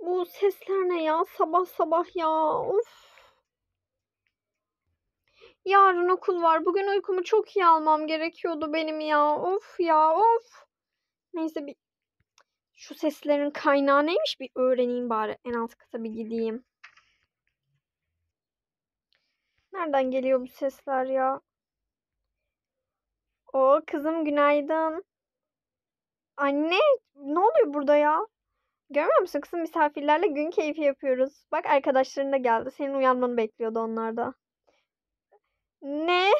Bu sesler ne ya? Sabah sabah ya. Of. Yarın okul var. Bugün uykumu çok iyi almam gerekiyordu benim ya. Of ya of. Neyse bir şu seslerin kaynağı neymiş bir öğreneyim bari. En alt kata bir gideyim. Nereden geliyor bu sesler ya? O kızım günaydın. Anne ne oluyor burada ya? Görmüyor musun kızım misafirlerle gün keyfi yapıyoruz. Bak arkadaşların da geldi. Senin uyanmanı bekliyordu onlar da. Ne?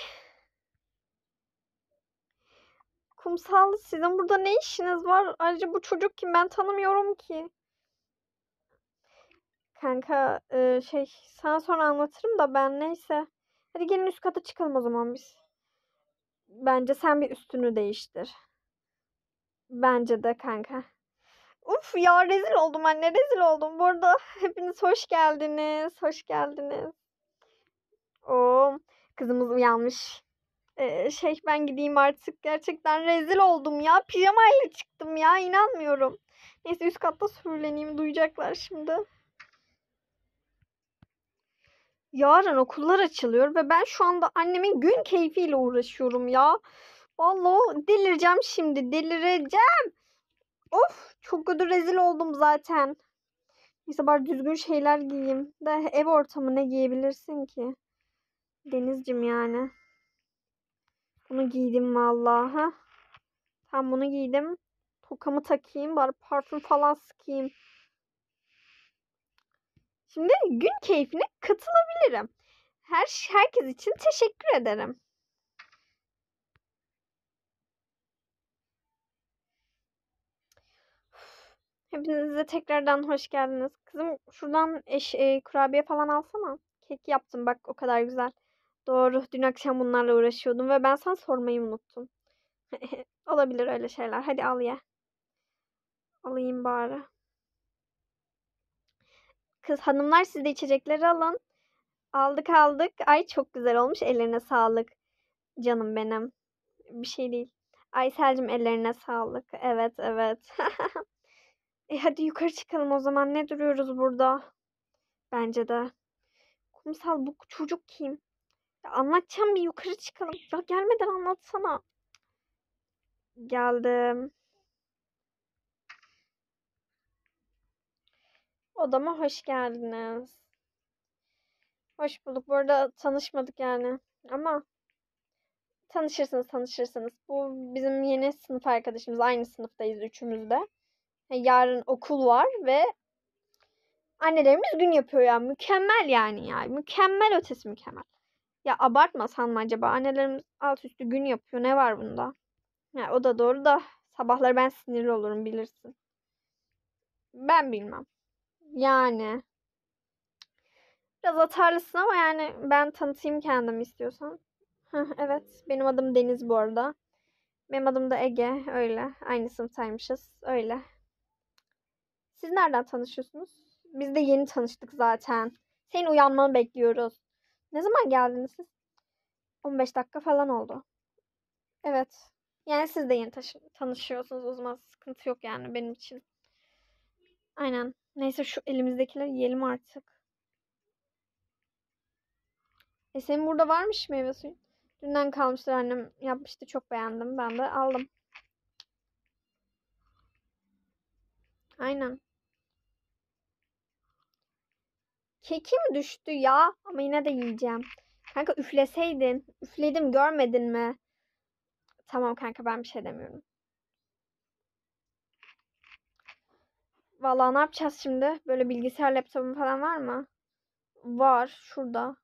Kumsal sizin burada ne işiniz var? Ayrıca bu çocuk kim? Ben tanımıyorum ki. Kanka e, şey sana sonra anlatırım da ben neyse. Hadi gelin üst kata çıkalım o zaman biz. Bence sen bir üstünü değiştir. Bence de kanka. Uf ya rezil oldum anne rezil oldum. Bu arada hepiniz hoş geldiniz. Hoş geldiniz. Oo, kızımız uyanmış. Ee, şey ben gideyim artık. Gerçekten rezil oldum ya. Pijamayla çıktım ya. inanmıyorum. Neyse üst katta sürüleneyim. Duyacaklar şimdi. Yarın okullar açılıyor ve ben şu anda annemin gün keyfiyle uğraşıyorum ya. Vallahi delireceğim şimdi. Delireceğim. Of çok kötü rezil oldum zaten. Neyse bari düzgün şeyler giyeyim. De ev ortamı ne giyebilirsin ki? Denizcim yani. Bunu giydim vallahi. Ha? Tam bunu giydim. Tokamı takayım. Bari parfüm falan sıkayım. Şimdi gün keyfine katılabilirim. Her herkes için teşekkür ederim. Hepinize tekrardan hoş geldiniz. Kızım şuradan eş, e, kurabiye falan alsana. Kek yaptım bak o kadar güzel. Doğru. Dün akşam bunlarla uğraşıyordum ve ben sana sormayı unuttum. Olabilir öyle şeyler. Hadi al ye. Alayım bari. Kız hanımlar siz de içecekleri alın. Aldık aldık. Ay çok güzel olmuş. Ellerine sağlık. Canım benim. Bir şey değil. Aysel'cim ellerine sağlık. Evet evet. e hadi yukarı çıkalım o zaman. Ne duruyoruz burada? Bence de. Kumsal bu çocuk kim? Ya anlatacağım bir yukarı çıkalım. Ya gelmeden anlatsana. Geldim. Odama hoş geldiniz. Hoş bulduk. Bu arada tanışmadık yani. Ama tanışırsınız tanışırsınız. Bu bizim yeni sınıf arkadaşımız. Aynı sınıftayız üçümüz de. Yarın okul var ve annelerimiz gün yapıyor ya. Mükemmel yani ya. Mükemmel ötesi mükemmel. Ya abartmasan mı acaba? Annelerimiz alt üstü gün yapıyor. Ne var bunda? Ya o da doğru da sabahları ben sinirli olurum bilirsin. Ben bilmem. Yani. Biraz atarlısın ama yani ben tanıtayım kendimi istiyorsan. evet. Benim adım Deniz bu arada. Benim adım da Ege. Öyle. Aynı sınıftaymışız. Öyle. Siz nereden tanışıyorsunuz? Biz de yeni tanıştık zaten. Senin uyanmanı bekliyoruz. Ne zaman geldiniz siz? 15 dakika falan oldu. Evet. Yani siz de yeni tanışıyorsunuz o zaman sıkıntı yok yani benim için. Aynen. Neyse şu elimizdekileri yiyelim artık. E senin burada varmış meyve suyu. Dünden kalmıştır annem yapmıştı çok beğendim. Ben de aldım. Aynen. Keki mi düştü ya? Ama yine de yiyeceğim. Kanka üfleseydin. Üfledim görmedin mi? Tamam kanka ben bir şey demiyorum. Vallahi ne yapacağız şimdi? Böyle bilgisayar laptopun falan var mı? Var şurada.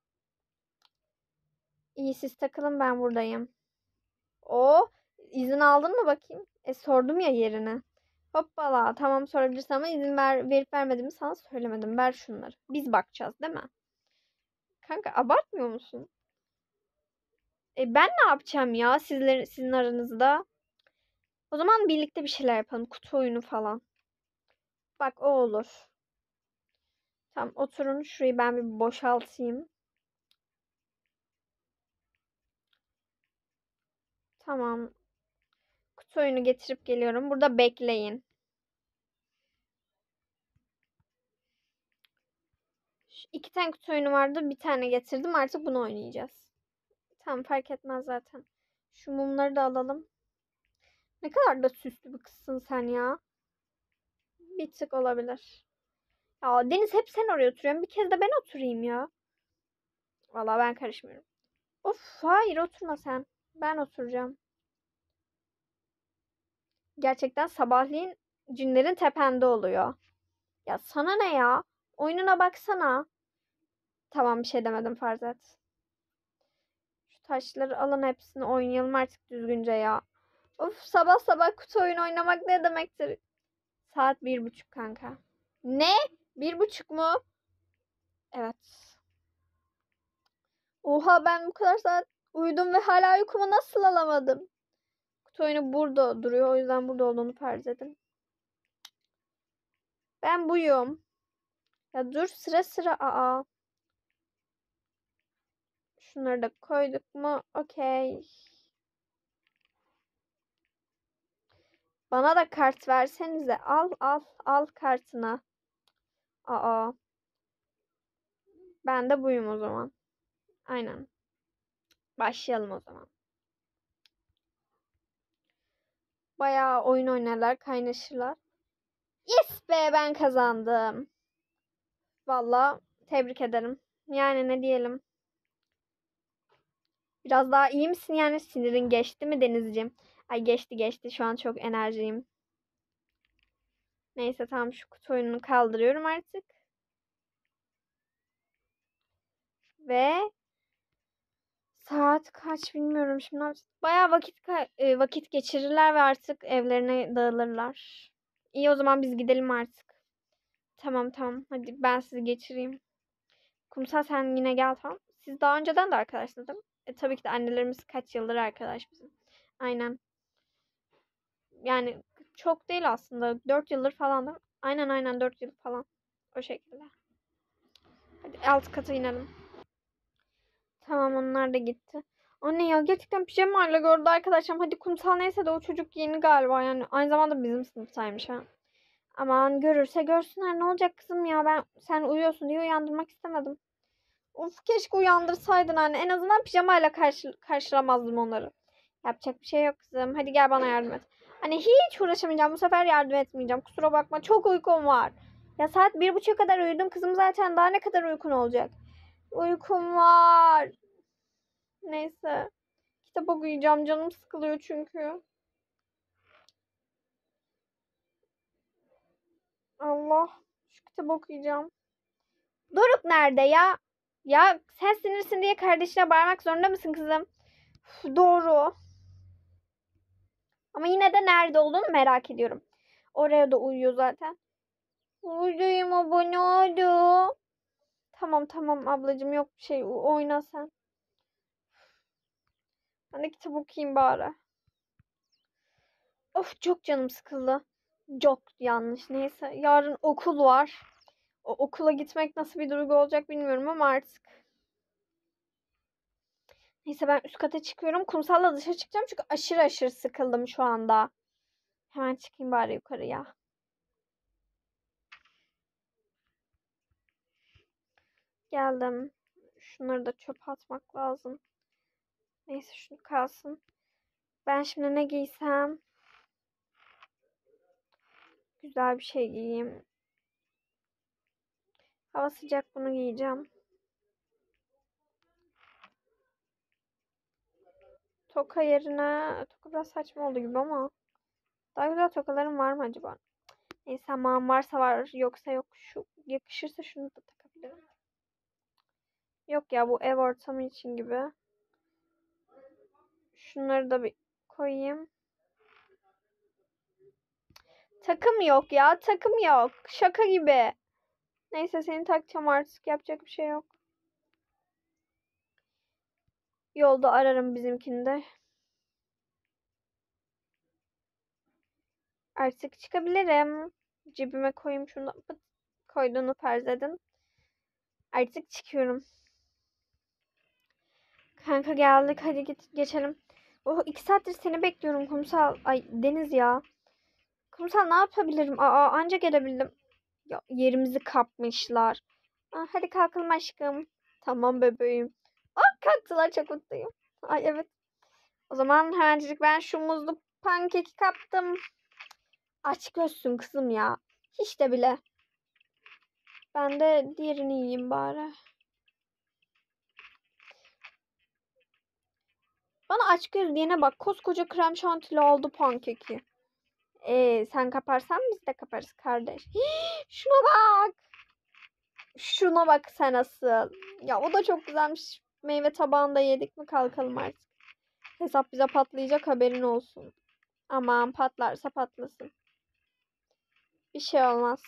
İyi siz takılın ben buradayım. O izin aldın mı bakayım? E sordum ya yerini. Hoppala tamam sorabilirsin ama izin ver, verip vermediğimi sana söylemedim. Ver şunları. Biz bakacağız değil mi? Kanka abartmıyor musun? E ben ne yapacağım ya sizler, sizin aranızda? O zaman birlikte bir şeyler yapalım. Kutu oyunu falan. Bak o olur. Tamam oturun. Şurayı ben bir boşaltayım. Tamam. Kutu oyunu getirip geliyorum. Burada bekleyin. İki tane kutu oyunu vardı. Bir tane getirdim. Artık bunu oynayacağız. Tamam fark etmez zaten. Şu mumları da alalım. Ne kadar da süslü bir kızsın sen ya. Bir tık olabilir. Ya Deniz hep sen oraya oturuyorsun. Bir kez de ben oturayım ya. Vallahi ben karışmıyorum. Of hayır oturma sen. Ben oturacağım. Gerçekten sabahleyin cinlerin tepende oluyor. Ya sana ne ya? Oyununa baksana. Tamam bir şey demedim farz et. Şu taşları alın hepsini oynayalım artık düzgünce ya. Of sabah sabah kutu oyun oynamak ne demektir? Saat bir buçuk kanka. Ne? Bir buçuk mu? Evet. Oha ben bu kadar saat uyudum ve hala uykumu nasıl alamadım? Kutu oyunu burada duruyor. O yüzden burada olduğunu farz edin. Ben buyum. Ya dur sıra sıra. Aa. Şunları da koyduk mu? Okey. Bana da kart versenize. Al al al kartına. Aa. Ben de buyum o zaman. Aynen. Başlayalım o zaman. Bayağı oyun oynarlar, kaynaşırlar. Yes be ben kazandım. Valla tebrik ederim. Yani ne diyelim. Biraz daha iyi misin yani sinirin geçti mi Denizciğim? Ay geçti geçti şu an çok enerjiyim. Neyse tamam şu kutu oyununu kaldırıyorum artık. Ve saat kaç bilmiyorum şimdi. Bayağı vakit e, vakit geçirirler ve artık evlerine dağılırlar. İyi o zaman biz gidelim artık. Tamam tamam. Hadi ben sizi geçireyim. Kumsal sen yine gel tamam. Siz daha önceden de arkadaşsınız değil mi? E, tabii ki de annelerimiz kaç yıldır arkadaş bizim. Aynen. Yani çok değil aslında. 4 yıldır falan da. Aynen aynen 4 yıl falan. O şekilde. Hadi alt kata inelim. Tamam onlar da gitti. Anne ya gerçekten pijamayla gördü arkadaşlar. Hadi kumsal neyse de o çocuk yeni galiba. Yani aynı zamanda bizim sınıftaymış ha. Aman görürse görsünler ne olacak kızım ya. Ben sen uyuyorsun diye uyandırmak istemedim. Of keşke uyandırsaydın anne. En azından pijamayla karşı, karşılamazdım onları. Yapacak bir şey yok kızım. Hadi gel bana yardım et. Hani hiç uğraşamayacağım. Bu sefer yardım etmeyeceğim. Kusura bakma. Çok uykum var. Ya saat bir buçuğa kadar uyudum. Kızım zaten daha ne kadar uykun olacak? Uykum var. Neyse. Kitap okuyacağım. Canım sıkılıyor çünkü. Allah. Şu kitap okuyacağım. Doruk nerede ya? Ya sen sinirsin diye kardeşine bağırmak zorunda mısın kızım? Uf, doğru. Ama yine de nerede olduğunu merak ediyorum. Oraya da uyuyor zaten. Uyuyayım abone oldu. Tamam tamam ablacığım yok bir şey oyna sen. Ben de kitap okuyayım bari. Of çok canım sıkıldı. Çok yanlış neyse. Yarın okul var. O okula gitmek nasıl bir duygu olacak bilmiyorum ama artık. Neyse ben üst kata çıkıyorum. Kumsalla dışarı çıkacağım çünkü aşırı aşırı sıkıldım şu anda. Hemen çıkayım bari yukarıya. Geldim. Şunları da çöp atmak lazım. Neyse şunu kalsın. Ben şimdi ne giysem? Güzel bir şey giyeyim. Hava sıcak bunu giyeceğim. Toka yerine toka biraz saçma oldu gibi ama daha güzel tokalarım var mı acaba? Neyse aman varsa var yoksa yok. Şu yakışırsa şunu da takabilirim. Yok ya bu ev ortamı için gibi. Şunları da bir koyayım. Takım yok ya. Takım yok. Şaka gibi. Neyse seni takacağım artık. Yapacak bir şey yok. Yolda ararım bizimkini de. Artık çıkabilirim. Cebime koyayım şunu. Pıt koyduğunu farz edin. Artık çıkıyorum. Kanka geldik. Hadi git geçelim. Oh iki saattir seni bekliyorum kumsal. Ay Deniz ya. Kumsal ne yapabilirim? Aa anca gelebildim. Ya, yerimizi kapmışlar. Ah, hadi kalkalım aşkım. Tamam bebeğim. Ah kalktılar çok mutluyum. Ay evet. O zaman hemencik ben şu muzlu pankeki kaptım. Aç gözsün kızım ya. Hiç de bile. Ben de diğerini yiyeyim bari. Bana aç göz diyene bak. Koskoca krem şantili aldı pankeki. Ee, sen kaparsan biz de kaparız kardeş. Hii, şuna bak. Şuna bak sen asıl. Ya o da çok güzelmiş. Meyve tabağında yedik mi kalkalım artık. Hesap bize patlayacak haberin olsun. Aman patlarsa patlasın. Bir şey olmaz.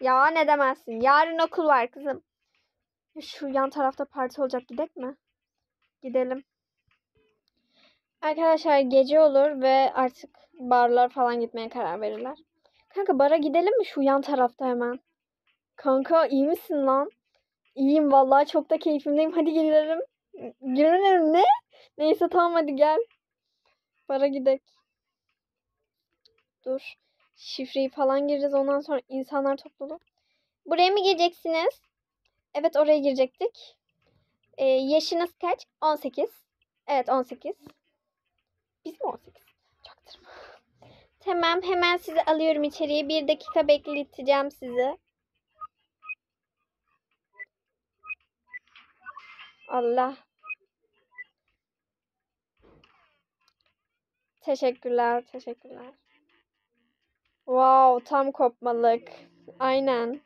Ya ne demezsin. Yarın okul var kızım. Şu yan tarafta parti olacak. Gidek mi? Gidelim. Arkadaşlar gece olur ve artık barlar falan gitmeye karar verirler. Kanka bara gidelim mi şu yan tarafta hemen? Kanka iyi misin lan? İyiyim vallahi çok da keyfimdeyim. Hadi girelim. Girelim ne? Neyse tamam hadi gel. Bara gidelim. Dur. Şifreyi falan gireceğiz. Ondan sonra insanlar topluluğu. Buraya mı gireceksiniz? Evet oraya girecektik. Ee, yaşınız kaç? 18. Evet 18. Biz mi 18? Tamam hemen sizi alıyorum içeriye. Bir dakika bekleteceğim sizi. Allah. Teşekkürler, teşekkürler. Wow, tam kopmalık. Aynen.